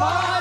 妈。